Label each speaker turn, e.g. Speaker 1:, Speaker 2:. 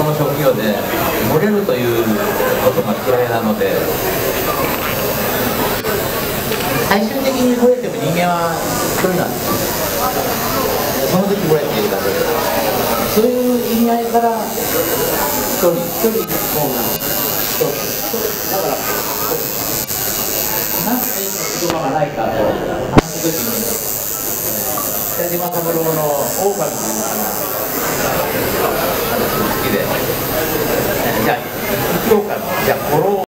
Speaker 1: この職業で漏れるということが嫌いなので最終的に漏れても人間は一人な。んですその時漏れているだけで。そういう意味合いから一人一人もう人。だからなんで言葉がないかと話す時に北島三郎の「狼」というのが評価のじゃあ